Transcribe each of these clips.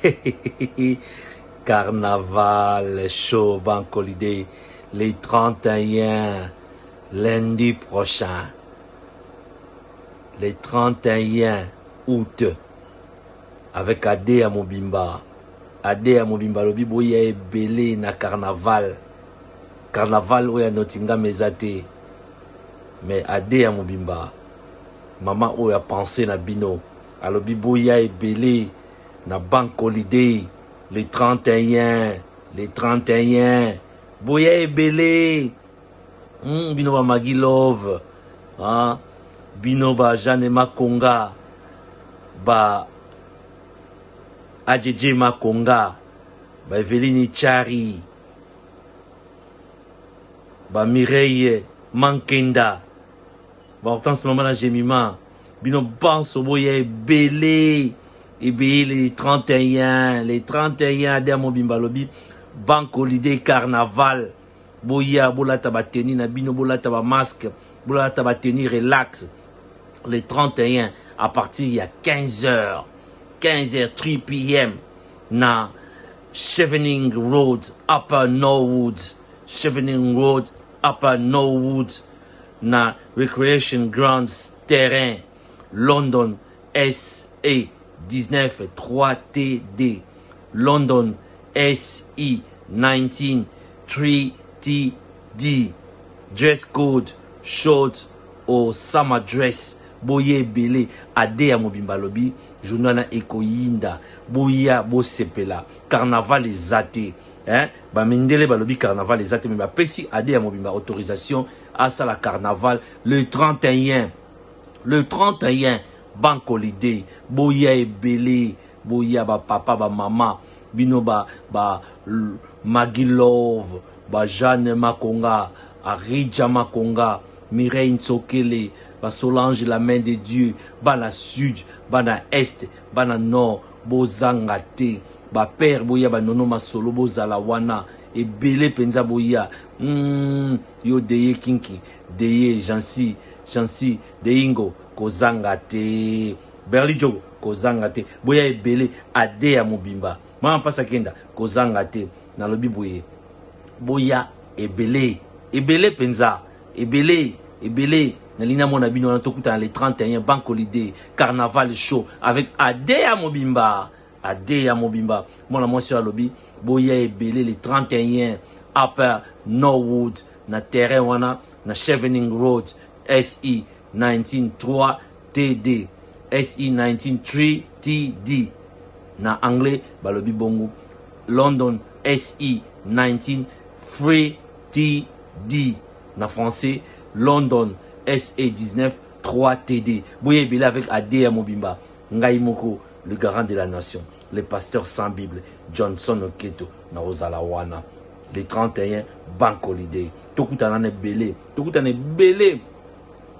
Carnaval show Bank Holiday les 31 lundi prochain. Les 31 août avec Ade Mobimba. Ade Mobimba lobi boya ebele na carnaval. Carnaval oyo notinga mezate. Mais Ade Mobimba. Maman oyo a pensé na bino. alobi boya ebele na bank holiday les 31 les 31 boya ebele. Mm, bino ba magi love ah, bino ba makonga ba makonga ba eveline chari ba mireille mankenda. Ba hortense mama na gemima bino banso boya ebele ebele les 31 les 31 ade mobimba banque holiday carnaval. Boya bolata bateni na bino relax. Les 31 à partir ya 15 heures 15 heures 3 pm na chevening road upper norwood. Chevening road upper norwood na recreation grounds terrain London SE 19 3TD London SE 19 3TD dress code short or summer dress. Boye ebele ade ya mobimba lobi journal na ekoyinda. Boya bosepela. Carnaval eza hein? bamindele balobi carnaval eza te me bapesi ade ya mobimba. Autorisation asala carnaval le 31 le 31 bank holiday. Boya ebele boya bapapa bamama bino ba, ba love bajeanne makonga arija makonga mireille ntsokele basolange la main de dieu bana sud bana este bana nord bozanga te bapere boya banono masolo bozala wana. Ebele mpenza boya. Mm, yo deye kinki. Deye jansi jansi deyingo kozanga te. Berli jogo kozanga te. Boya ebele ade ya mobimba. Mama mpasi akenda kozanga te. Nalobi boye. Boya ebele. Ebele mpenza. Ebele ebele. Nalingi namona bino wana tokutana le 31 bank holiday carnaval show avec ade ya mobimba. Ade ya mobimba. Mwana mwasi oyo alobi boya ebele le 31 upper norwood na terrain wana na chevening road se 193 td se 193 td na anglais balobi bongo. London se 19 free td na français london se 19 3 td boya ebele avec ya mobimba. Ngai moko le garant de la nation le pasteur sans bible johnson oketo na ozala wana. Le 31 bank holiday. Tokutana na ebele tokutana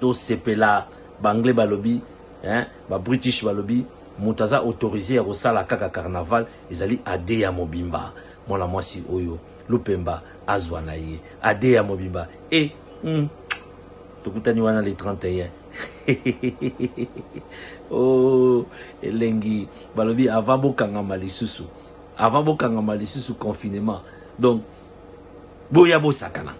tosepela banglais balobi hein, babritish balobi moto aza autorisé ya kosala kaka carnaval ezali ade ya mobimba. Mwana mwasi oyo lupemba azwa na ye. Ade ya mobimba. E mm, tokutani wana le 31 oh, elengi balobi avant bokangama lisusu avant bokangama lisusu confinement. Donc boya bosakana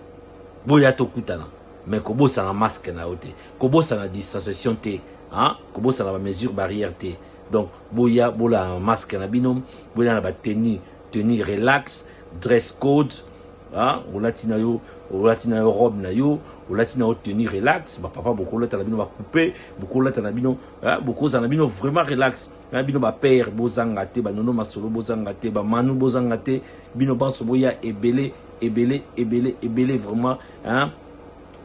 boya tokutana mais kobosana masque na yo te kobosana distanciation te hein? kobosana bamesure barrière te donc boya bolana masque na bino boya na bateni tenue relax dress code hein? olati na yo olati na yo robe na yo olati na yo tenue relax bapapa bokolata na bino bacoupe bokolata na bino bokozala na bino vraiment relax na bino bapere bozanga te banono masolo bozanga te bamanu bozanga te bino banso boya ebele ebele ebele ebele vraiment hein?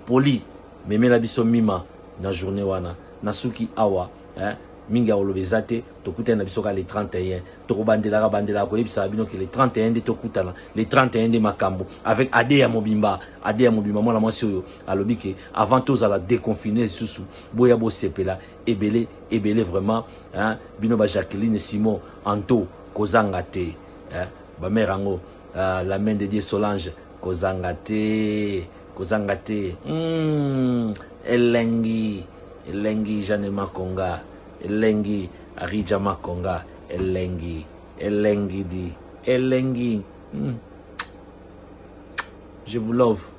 Poli memela biso mima na journée wana na suki awa hein? mingi ya koloba eza te tokutani na biso kaka le 31 tokobandelaka bandelaka koyebisaka bino ke le 31 nde tokutana le 31 nde makambo avec ade ya mobimba ade ya mobimba mwana mwasi oyo alobi ke avant tozala déconfine lisusu boya bosepela ebele ebele vraiment hein? bino ba jacqueline simon anto kozanga te hein? bamere yango uh, la main de dieu solange kozanga te kozanga te. Mm, elengi elengi jeanne makonga elengi arija makonga elengi elengi di elengi. Mm. je vous love